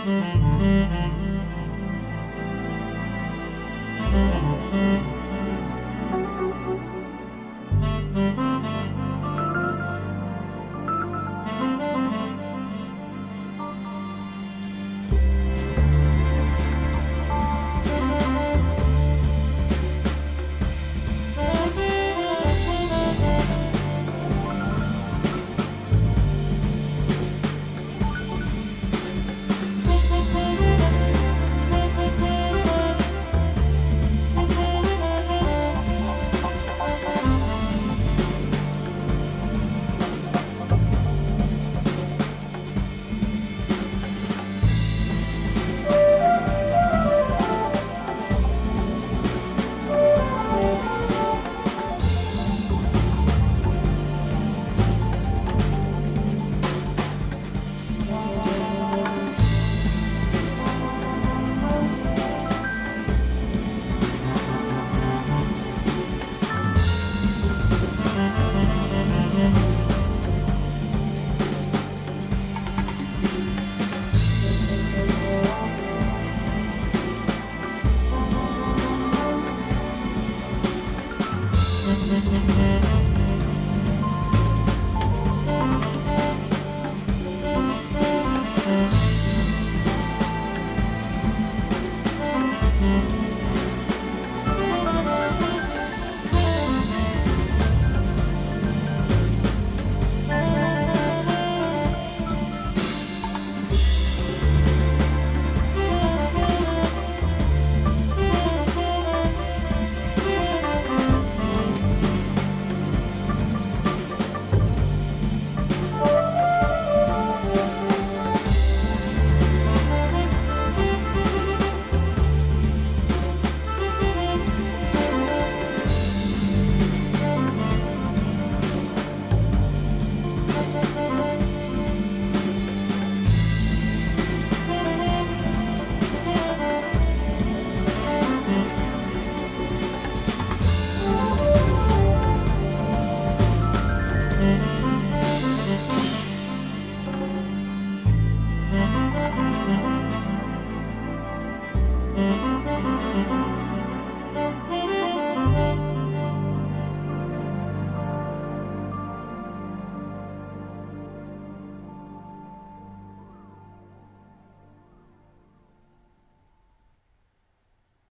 Mm-hmm.